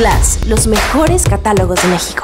Class, los mejores catálogos de México.